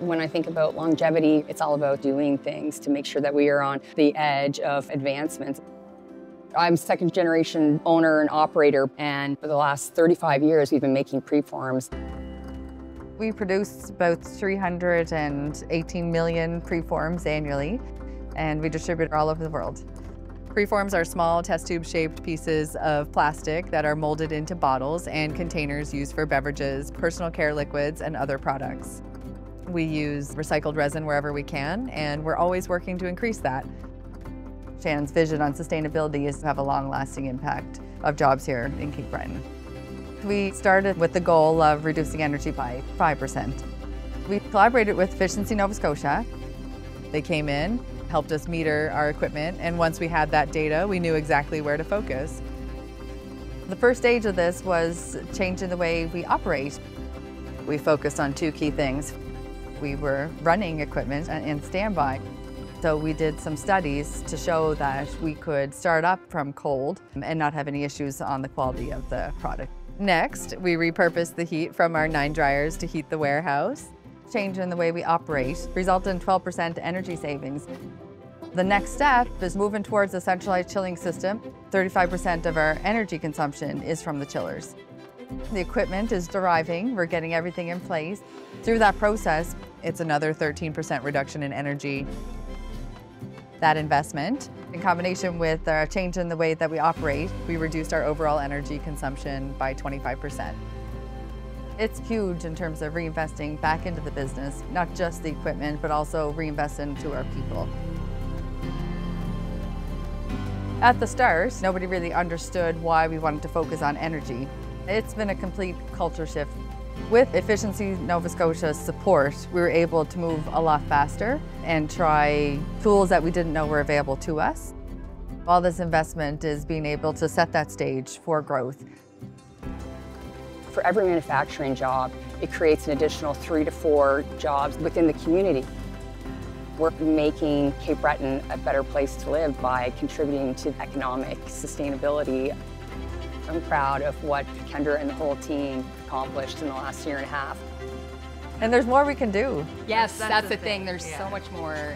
When I think about longevity, it's all about doing things to make sure that we are on the edge of advancements. I'm second generation owner and operator, and for the last 35 years, we've been making preforms. We produce about 318 million preforms annually, and we distribute all over the world. Preforms are small test tube shaped pieces of plastic that are molded into bottles and containers used for beverages, personal care liquids, and other products. We use recycled resin wherever we can, and we're always working to increase that. Shannon's vision on sustainability is to have a long-lasting impact of jobs here in Cape Breton. We started with the goal of reducing energy by 5%. We collaborated with Efficiency Nova Scotia. They came in, helped us meter our equipment, and once we had that data, we knew exactly where to focus. The first stage of this was changing the way we operate. We focused on two key things. We were running equipment in standby. So we did some studies to show that we could start up from cold and not have any issues on the quality of the product. Next, we repurposed the heat from our nine dryers to heat the warehouse. Change in the way we operate resulted in 12% energy savings. The next step is moving towards a centralized chilling system. 35% of our energy consumption is from the chillers. The equipment is arriving, we're getting everything in place. Through that process, it's another 13% reduction in energy. That investment, in combination with a change in the way that we operate, we reduced our overall energy consumption by 25%. It's huge in terms of reinvesting back into the business, not just the equipment, but also reinvest into our people. At the start, nobody really understood why we wanted to focus on energy. It's been a complete culture shift. With Efficiency Nova Scotia's support, we were able to move a lot faster and try tools that we didn't know were available to us. All this investment is being able to set that stage for growth. For every manufacturing job, it creates an additional three to four jobs within the community. We're making Cape Breton a better place to live by contributing to economic sustainability. I'm proud of what Kendra and the whole team accomplished in the last year and a half. And there's more we can do. Yes, that's, that's the thing. thing. There's yeah. so much more.